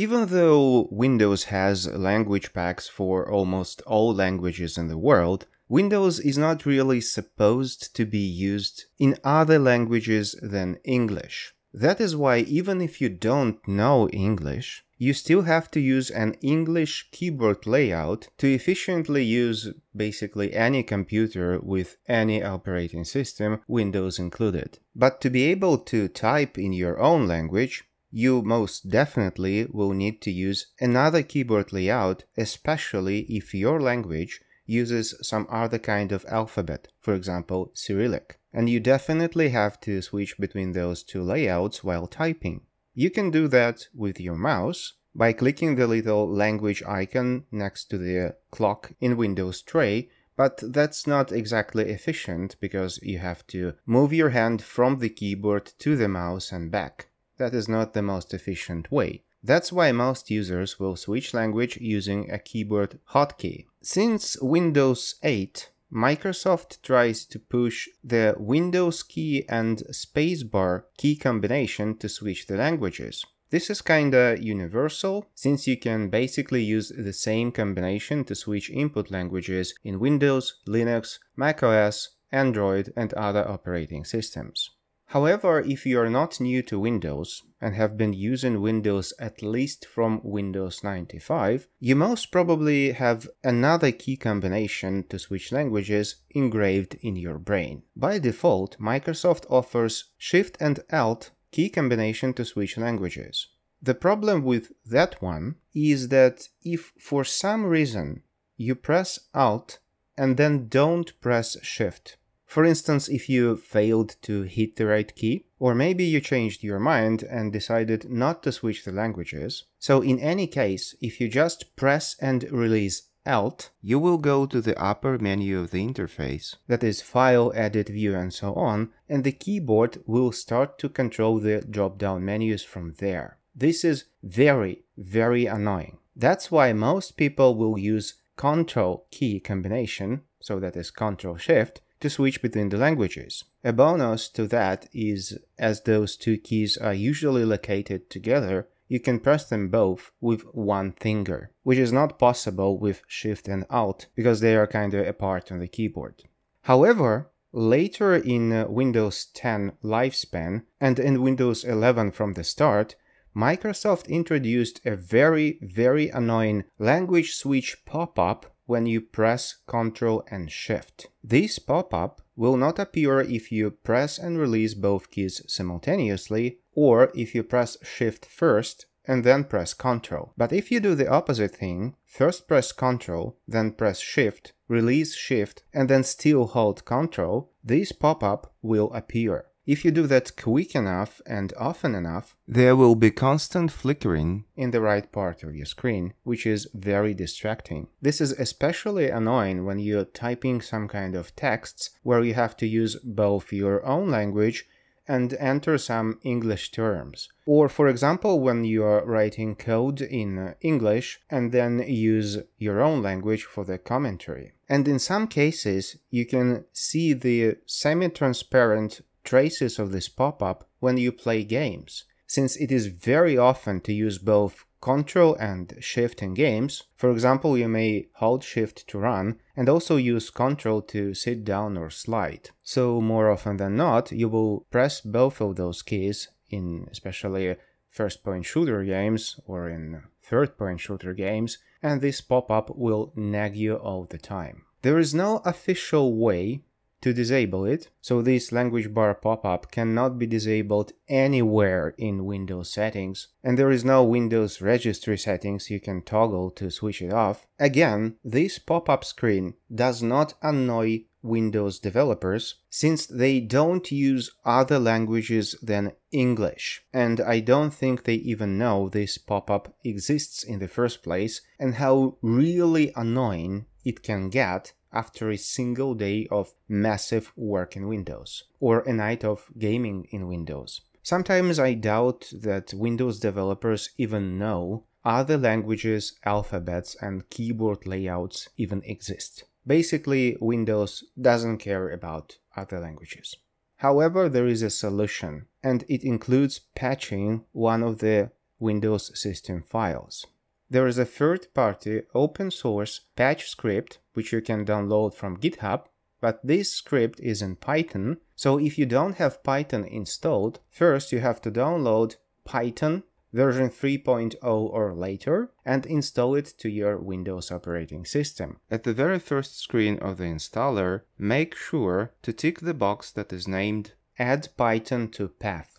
Even though Windows has language packs for almost all languages in the world, Windows is not really supposed to be used in other languages than English. That is why even if you don't know English, you still have to use an English keyboard layout to efficiently use basically any computer with any operating system, Windows included. But to be able to type in your own language, you most definitely will need to use another keyboard layout, especially if your language uses some other kind of alphabet, for example Cyrillic. And you definitely have to switch between those two layouts while typing. You can do that with your mouse by clicking the little language icon next to the clock in Windows tray, but that's not exactly efficient because you have to move your hand from the keyboard to the mouse and back. That is not the most efficient way. That's why most users will switch language using a keyboard hotkey. Since Windows 8, Microsoft tries to push the Windows key and spacebar key combination to switch the languages. This is kinda universal, since you can basically use the same combination to switch input languages in Windows, Linux, macOS, Android and other operating systems. However, if you are not new to Windows and have been using Windows at least from Windows 95, you most probably have another key combination to switch languages engraved in your brain. By default, Microsoft offers Shift and Alt key combination to switch languages. The problem with that one is that if for some reason you press Alt and then don't press Shift, for instance, if you failed to hit the right key, or maybe you changed your mind and decided not to switch the languages. So in any case, if you just press and release Alt, you will go to the upper menu of the interface, that is File, Edit, View and so on, and the keyboard will start to control the drop-down menus from there. This is very, very annoying. That's why most people will use Control key combination, so that is Control Shift, to switch between the languages. A bonus to that is, as those two keys are usually located together, you can press them both with one finger, which is not possible with Shift and Alt because they are kinda apart on the keyboard. However, later in uh, Windows 10 lifespan and in Windows 11 from the start, Microsoft introduced a very, very annoying language switch pop-up when you press Ctrl and Shift. This pop-up will not appear if you press and release both keys simultaneously or if you press Shift first and then press Ctrl. But if you do the opposite thing, first press Ctrl, then press Shift, release Shift, and then still hold Ctrl, this pop-up will appear. If you do that quick enough and often enough, there will be constant flickering in the right part of your screen, which is very distracting. This is especially annoying when you're typing some kind of texts where you have to use both your own language and enter some English terms. Or for example, when you are writing code in uh, English and then use your own language for the commentary. And in some cases, you can see the semi-transparent traces of this pop-up when you play games, since it is very often to use both Ctrl and Shift in games. For example, you may hold Shift to run and also use Ctrl to sit down or slide. So more often than not, you will press both of those keys in especially first point shooter games or in third point shooter games, and this pop-up will nag you all the time. There is no official way to disable it, so this language bar pop-up cannot be disabled anywhere in Windows settings, and there is no Windows registry settings you can toggle to switch it off. Again, this pop-up screen does not annoy Windows developers since they don't use other languages than English. And I don't think they even know this pop-up exists in the first place and how really annoying it can get after a single day of massive work in Windows or a night of gaming in Windows. Sometimes I doubt that Windows developers even know other languages, alphabets, and keyboard layouts even exist. Basically, Windows doesn't care about other languages. However, there is a solution, and it includes patching one of the Windows system files. There is a third-party open source patch script which you can download from GitHub, but this script is in Python, so if you don't have Python installed, first you have to download Python version 3.0 or later and install it to your Windows operating system. At the very first screen of the installer, make sure to tick the box that is named Add Python to Path.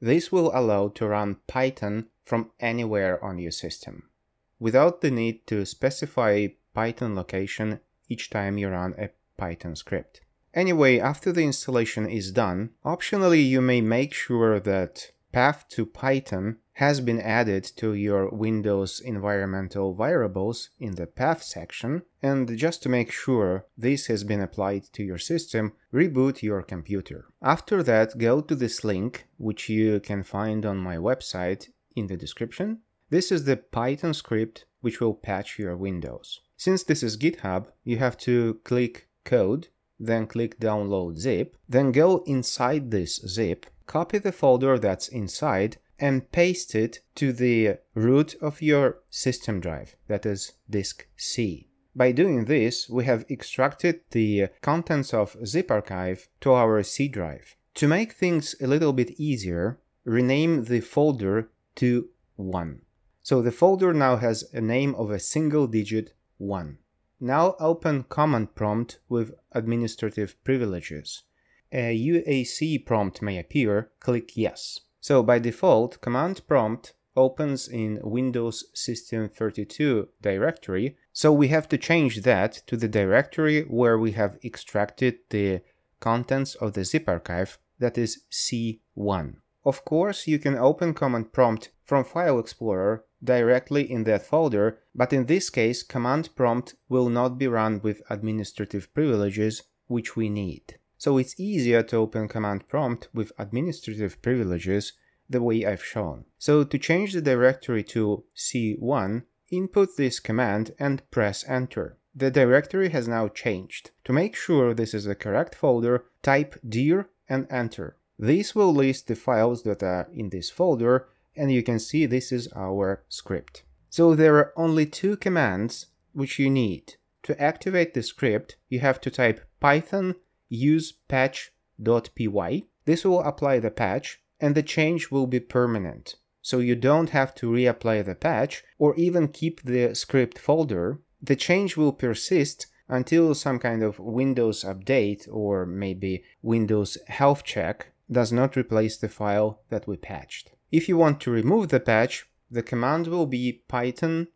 This will allow to run Python from anywhere on your system, without the need to specify a Python location each time you run a Python script. Anyway, after the installation is done, optionally you may make sure that path to Python has been added to your Windows environmental variables in the path section, and just to make sure this has been applied to your system, reboot your computer. After that, go to this link, which you can find on my website in the description. This is the Python script which will patch your Windows. Since this is GitHub, you have to click Code, then click Download Zip, then go inside this zip, copy the folder that's inside, and paste it to the root of your system drive, that is disk C. By doing this, we have extracted the contents of zip archive to our C drive. To make things a little bit easier, rename the folder to 1. So the folder now has a name of a single digit 1. Now open command prompt with administrative privileges. A UAC prompt may appear, click yes. So by default, command prompt opens in Windows System 32 directory, so we have to change that to the directory where we have extracted the contents of the zip archive, that is C1. Of course, you can open command prompt from File Explorer directly in that folder, but in this case, command prompt will not be run with administrative privileges, which we need. So it's easier to open command prompt with administrative privileges the way I've shown. So to change the directory to C1, input this command and press enter. The directory has now changed. To make sure this is the correct folder, type dir and enter. This will list the files that are in this folder and you can see this is our script. So there are only two commands which you need. To activate the script, you have to type python use patch.py. This will apply the patch and the change will be permanent. So you don't have to reapply the patch or even keep the script folder. The change will persist until some kind of Windows update or maybe Windows health check does not replace the file that we patched. If you want to remove the patch, the command will be python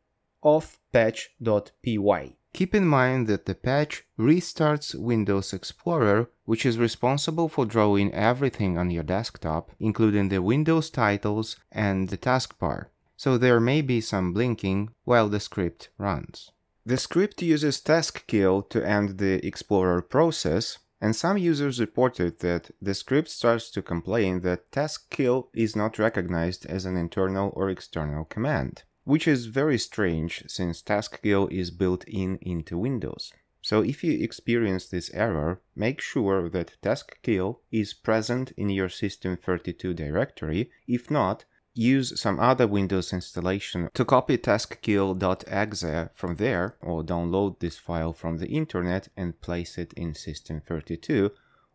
off patch.py. Keep in mind that the patch restarts Windows Explorer, which is responsible for drawing everything on your desktop, including the Windows titles and the taskbar, so there may be some blinking while the script runs. The script uses taskkill to end the Explorer process, and some users reported that the script starts to complain that taskkill is not recognized as an internal or external command which is very strange since taskkill is built in into Windows. So if you experience this error, make sure that taskkill is present in your System32 directory. If not, use some other Windows installation to copy taskkill.exe from there or download this file from the internet and place it in System32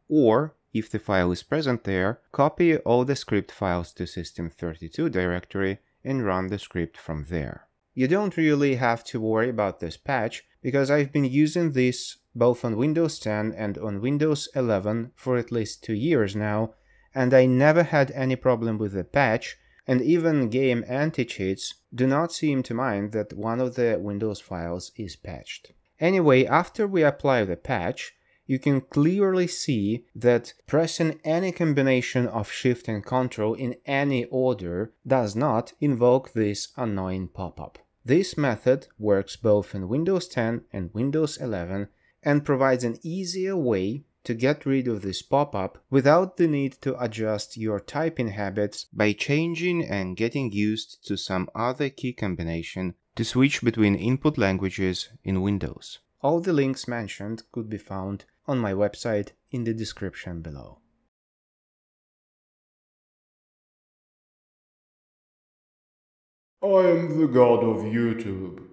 or if the file is present there, copy all the script files to System32 directory and run the script from there. You don't really have to worry about this patch because I've been using this both on Windows 10 and on Windows 11 for at least two years now, and I never had any problem with the patch, and even game anti-cheats do not seem to mind that one of the Windows files is patched. Anyway, after we apply the patch, you can clearly see that pressing any combination of Shift and Control in any order does not invoke this annoying pop-up. This method works both in Windows 10 and Windows 11 and provides an easier way to get rid of this pop-up without the need to adjust your typing habits by changing and getting used to some other key combination to switch between input languages in Windows. All the links mentioned could be found on my website in the description below. I am the god of YouTube.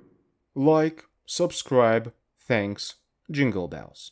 Like, subscribe, thanks, jingle bells.